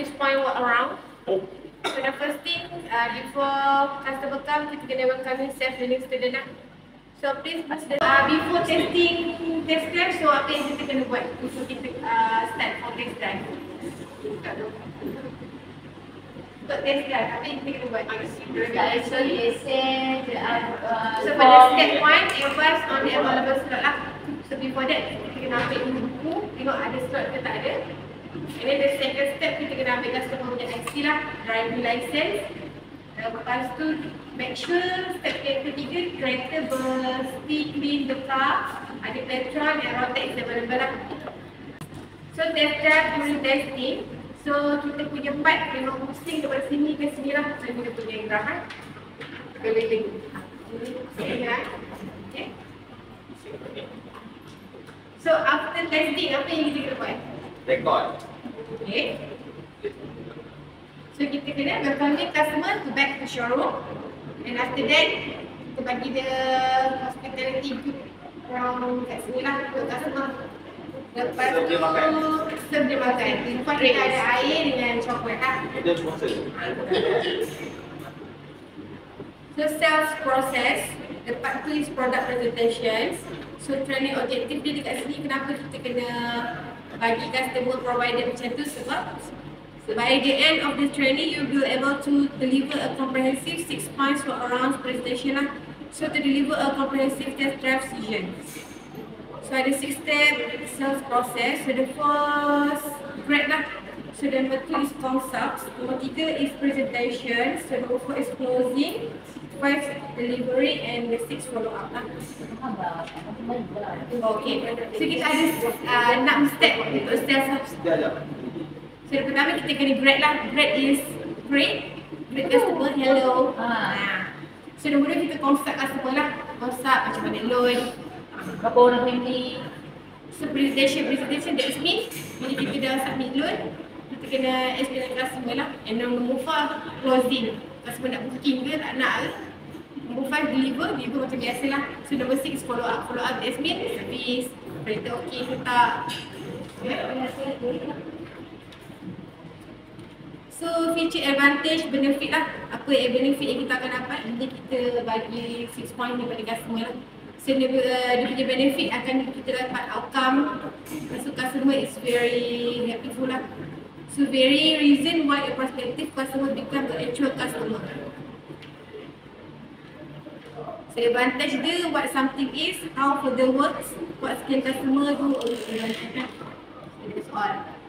six point walk around. So the first thing uh, before customer come, kita kena welcome self-learning student lah. So please uh, before testing test drive, so apa yang kita kena buat before kita uh, start for test drive? Untuk test drive, apa yang kita kena buat? So lesen, uh, So pada step one, advance on the available slot lah. So before that, kita kena ambil buku, tengok ada slot ke tak ada. Then the second step, kita kena ambil customer punya IC lah, driving license. Lepas tu, make sure step yang ketiga, kereta bersih, clean the car, ada petrol road tax available lah. So test drive during testing, so kita punya part memang pusing daripada sini ke sini lah. So kita punya graf kan. Keliling. Okay. So after testing, apa yang kita kena buat? Record. Okay. So kita kena welcome customer to back to showroom. And after that, kita bagi dia hospitality from kat sini lah untuk customer. Lepas Serve tu, dia makan. serve dia makan. Lepas kita ada air dengan coklat lah. Dia sponsor. So sales process, lepas tu is product presentations. So training objektif dia dekat sini kenapa kita kena bagi customer provider macam tu sebab by the end of the training you will able to deliver a comprehensive six points for around presentation lah. So to deliver a comprehensive test drive session. So ada six step sales process. So the first grade lah. So the number two is concepts. Number tiga is presentation. So number four is closing. Five delivery and the six follow up lah. Okay. So kita ada uh, enam step untuk sales. Sekejap. So yang pertama kita kena grade lah. Grade is great. Great customer, hello. Ah. So nombor dua kita consult customer lah. Consult macam mana loan. Berapa orang family? So presentation, presentation that means bila kita dah submit loan, kita kena explain customer lah. And then nombor four, closing. Customer nak booking ke tak nak ke. Five, deliver, deliver macam biasa lah. So nombor six, follow up. Follow up that means service, kereta okey ke tak. So feature advantage, benefit lah. Apa yang benefit yang kita akan dapat bila kita bagi 6 point daripada customer lah. So dia, uh, dia punya benefit akan kita dapat outcome. So customer is very happyful lah. So very reason why a prospective customer become the actual customer. So advantage dia what something is, how further works, what can customer do, all this that's all.